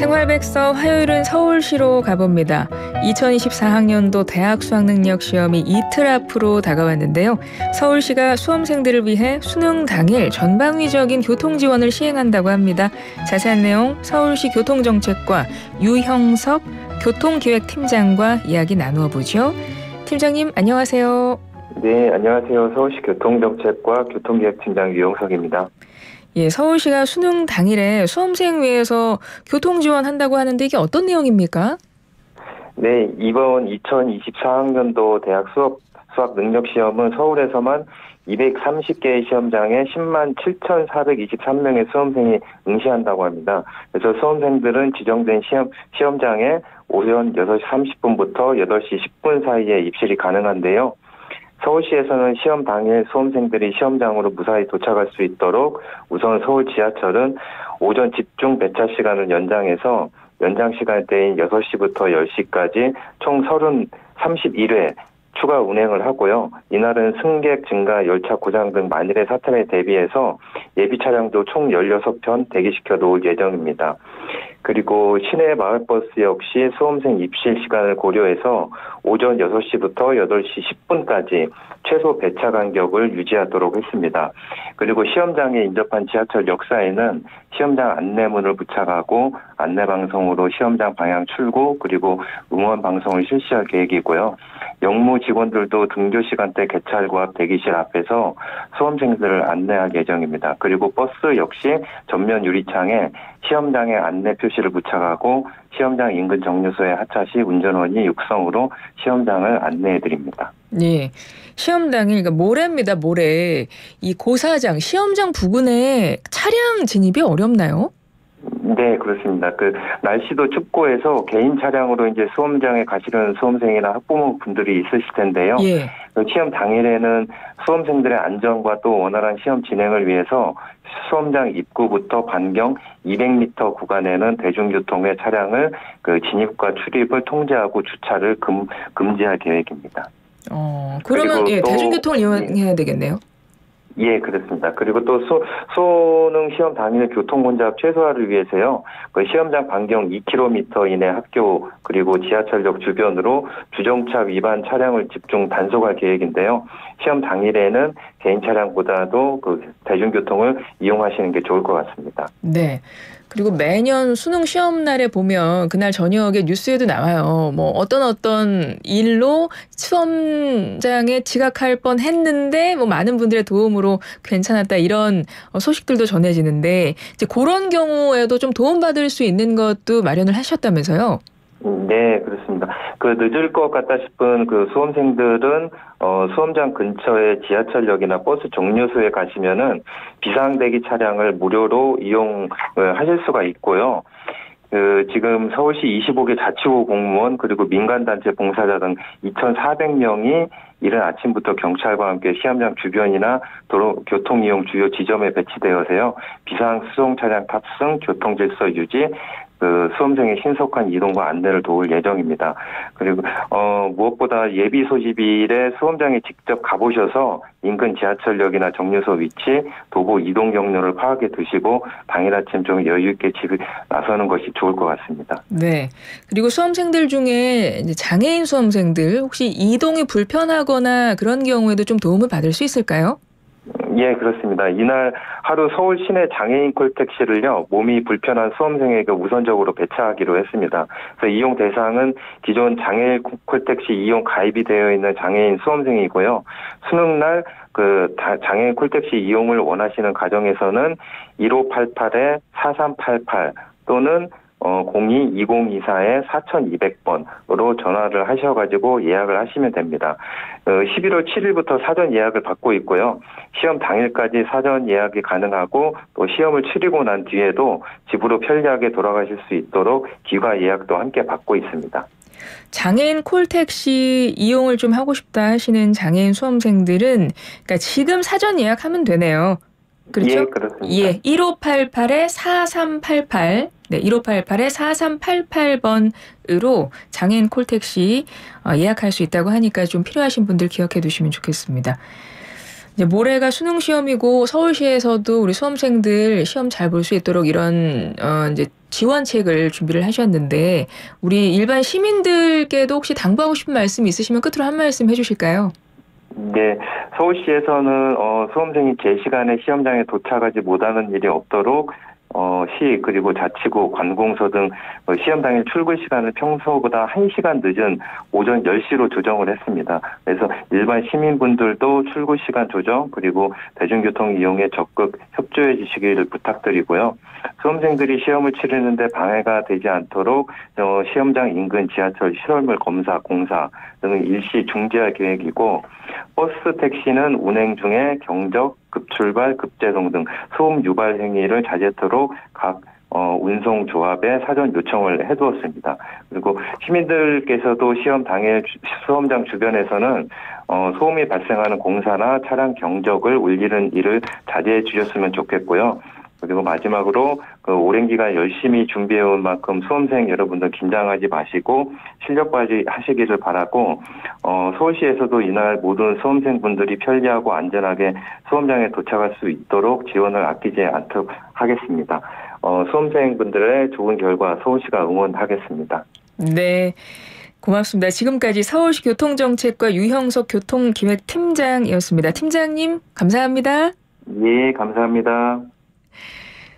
생활백서 화요일은 서울시로 가봅니다. 2024학년도 대학 수학능력 시험이 이틀 앞으로 다가왔는데요. 서울시가 수험생들을 위해 수능 당일 전방위적인 교통 지원을 시행한다고 합니다. 자세한 내용 서울시 교통정책과 유형석 교통기획팀장과 이야기 나누어 보죠. 팀장님 안녕하세요. 네, 안녕하세요. 서울시 교통정책과 교통기획팀장 유영석입니다. 예, 서울시가 수능 당일에 수험생 위해서 교통 지원한다고 하는데 이게 어떤 내용입니까? 네, 이번 2024학년도 대학 수업 수학 능력 시험은 서울에서만 230개의 시험장에 10만 7,423명의 수험생이 응시한다고 합니다. 그래서 수험생들은 지정된 시험, 시험장에 오전 6시 30분부터 8시 10분 사이에 입실이 가능한데요. 서울시에서는 시험 당일 수험생들이 시험장으로 무사히 도착할 수 있도록 우선 서울 지하철은 오전 집중 배차 시간을 연장해서 연장 시간대인 6시부터 10시까지 총 30, 31회 추가 운행을 하고요. 이날은 승객 증가, 열차 고장 등 만일의 사태에 대비해서 예비 차량도 총 16편 대기시켜 놓을 예정입니다. 그리고 시내 마을버스 역시 수험생 입실 시간을 고려해서 오전 6시부터 8시 10분까지 최소 배차 간격을 유지하도록 했습니다. 그리고 시험장에 인접한 지하철 역사에는 시험장 안내문을 부착하고 안내 방송으로 시험장 방향 출구 그리고 응원 방송을 실시할 계획이고요. 영무 직원들도 등교 시간대 개찰구 앞 대기실 앞에서 수험생들을 안내할 예정입니다. 그리고 버스 역시 전면 유리창에 시험장의 안내 표시를 부착하고 시험장 인근 정류소에 하차 시 운전원이 육성으로 시험장을 안내해 드립니다. 네. 시험 당일 그러니까 모레입니다. 모레. 이 고사장 시험장 부근에 차량 진입이 어렵나요? 네, 그렇습니다. 그 날씨도 춥고 해서 개인 차량으로 이제 수험장에 가시는 수험생이나 학부모 분들이 있으실 텐데요. 예. 그 시험 당일에는 수험생들의 안전과 또 원활한 시험 진행을 위해서 수험장 입구부터 반경 200m 구간에는 대중교통의 차량을 그 진입과 출입을 통제하고 주차를 금, 금지할 계획입니다. 어, 그러면 예, 대중교통을 이용해야 되겠네요. 예, 그렇습니다. 그리고 또 수, 수능 시험 당일 교통 혼잡 최소화를 위해서요. 그 시험장 반경 2km 이내 학교 그리고 지하철역 주변으로 주정차 위반 차량을 집중 단속할 계획인데요. 시험 당일에는 개인 차량보다도 그 대중교통을 이용하시는 게 좋을 것 같습니다. 네. 그리고 매년 수능 시험 날에 보면 그날 저녁에 뉴스에도 나와요. 뭐 어떤 어떤 일로 수험장에 지각할 뻔 했는데 뭐 많은 분들의 도움으로 괜찮았다 이런 소식들도 전해지는데 이제 그런 경우에도 좀 도움받을 수 있는 것도 마련을 하셨다면서요? 네, 그렇습니다. 그 늦을 것 같다 싶은 그 수험생들은 어, 수험장 근처의 지하철역이나 버스 정류소에 가시면은 비상대기 차량을 무료로 이용을 하실 수가 있고요. 그 지금 서울시 25개 자치구 공무원 그리고 민간단체 봉사자 등 2,400명이 이른 아침부터 경찰과 함께 시험장 주변이나 도로 교통 이용 주요 지점에 배치되어서요 비상 수송 차량 탑승, 교통 질서 유지, 그 수험생의 신속한 이동과 안내를 도울 예정입니다. 그리고 어 무엇보다 예비 소집일에 수험장에 직접 가보셔서 인근 지하철역이나 정류소 위치, 도보 이동 경로를 파악해 두시고 당일 아침 좀 여유 있게 집에 나서는 것이 좋을 것 같습니다. 네. 그리고 수험생들 중에 장애인 수험생들 혹시 이동이 불편하거나 그런 경우에도 좀 도움을 받을 수 있을까요? 예, 그렇습니다. 이날 하루 서울 시내 장애인 콜택시를요, 몸이 불편한 수험생에게 우선적으로 배차하기로 했습니다. 그래서 이용 대상은 기존 장애인 콜택시 이용 가입이 되어 있는 장애인 수험생이고요. 수능날 그 장애인 콜택시 이용을 원하시는 가정에서는 1588에 4388 또는 어, 02-2024에 4200번으로 전화를 하셔가지고 예약을 하시면 됩니다. 어, 11월 7일부터 사전 예약을 받고 있고요. 시험 당일까지 사전 예약이 가능하고 또 시험을 치르고 난 뒤에도 집으로 편리하게 돌아가실 수 있도록 기가 예약도 함께 받고 있습니다. 장애인 콜택시 이용을 좀 하고 싶다 하시는 장애인 수험생들은 그러니까 지금 사전 예약하면 되네요. 그렇죠? 예, 그렇습니다. 예, 1588에 4388 네, 1588에 4388번으로 장애인 콜택시 어, 예약할 수 있다고 하니까 좀 필요하신 분들 기억해 두시면 좋겠습니다. 이제 모레가 수능 시험이고 서울시에서도 우리 수험생들 시험 잘 볼 수 있도록 이런 어 이제 지원책을 준비를 하셨는데 우리 일반 시민들께도 혹시 당부하고 싶은 말씀 있으시면 끝으로 한 말씀 해 주실까요? 네, 서울시에서는 어, 수험생이 제 시간에 시험장에 도착하지 못하는 일이 없도록 어, 시 그리고 자치구 관공서 등 어, 시험 당일 출근 시간을 평소보다 1시간 늦은 오전 10시로 조정을 했습니다. 그래서 일반 시민분들도 출근 시간 조정 그리고 대중교통 이용에 적극 협조해 주시기를 부탁드리고요. 수험생들이 시험을 치르는데 방해가 되지 않도록 어, 시험장 인근 지하철 실험물 검사 공사 등을 일시 중지할 계획이고 버스 택시는 운행 중에 경적, 급출발, 급제동 등 소음 유발 행위를 자제토록 각 어, 운송 조합에 사전 요청을 해두었습니다. 그리고 시민들께서도 시험 당일 주- 수험장 주변에서는 어, 소음이 발생하는 공사나 차량 경적을 울리는 일을 자제해 주셨으면 좋겠고요. 그리고 마지막으로 그 오랜 기간 열심히 준비해온 만큼 수험생 여러분들 긴장하지 마시고 실력 발휘하시기를 바라고 어, 서울시에서도 이날 모든 수험생분들이 편리하고 안전하게 수험장에 도착할 수 있도록 지원을 아끼지 않도록 하겠습니다. 어, 수험생분들의 좋은 결과 서울시가 응원하겠습니다. 네. 고맙습니다. 지금까지 서울시 교통정책과 유형석 교통기획팀장이었습니다. 팀장님, 감사합니다. 예, 감사합니다.